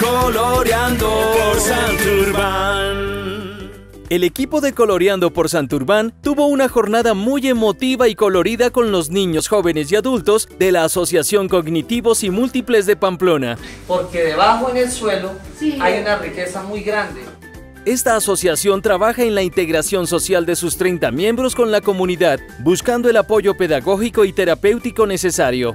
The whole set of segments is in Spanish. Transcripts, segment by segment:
Coloreando por Santurbán. El equipo de Coloreando por Santurbán tuvo una jornada muy emotiva y colorida con los niños, jóvenes y adultos de la Asociación Cognitivos y Múltiples de Pamplona. Porque debajo en el suelo hay una riqueza muy grande. Esta asociación trabaja en la integración social de sus 30 miembros con la comunidad, buscando el apoyo pedagógico y terapéutico necesario.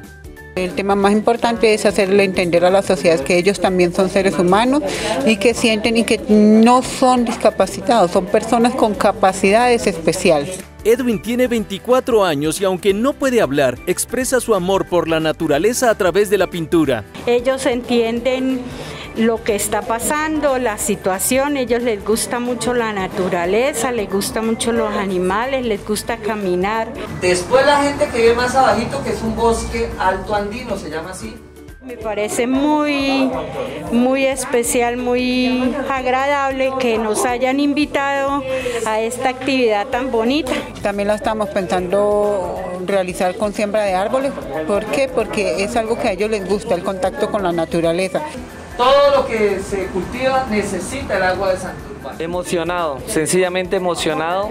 El tema más importante es hacerle entender a la sociedad que ellos también son seres humanos y que sienten y que no son discapacitados, son personas con capacidades especiales. Edwin tiene 24 años y aunque no puede hablar, expresa su amor por la naturaleza a través de la pintura. Ellos entienden lo que está pasando, la situación, ellos les gusta mucho la naturaleza, les gusta mucho los animales, les gusta caminar. Después la gente que ve más abajito, que es un bosque alto andino, se llama así. Me parece muy, muy especial, muy agradable que nos hayan invitado a esta actividad tan bonita. También la estamos pensando realizar con siembra de árboles. ¿Por qué? Porque es algo que a ellos les gusta, el contacto con la naturaleza. Todo lo que se cultiva necesita el agua de Santurbán. Emocionado, sencillamente emocionado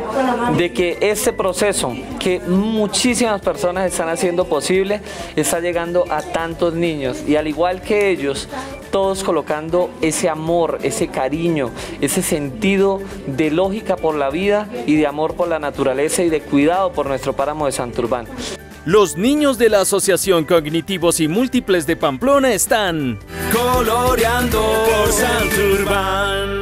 de que este proceso que muchísimas personas están haciendo posible está llegando a tantos niños y al igual que ellos, todos colocando ese amor, ese cariño, ese sentido de lógica por la vida y de amor por la naturaleza y de cuidado por nuestro páramo de Santurbán. Los niños de la Asociación Cognitivos y Múltiples de Pamplona están Coloreando por Santurbán.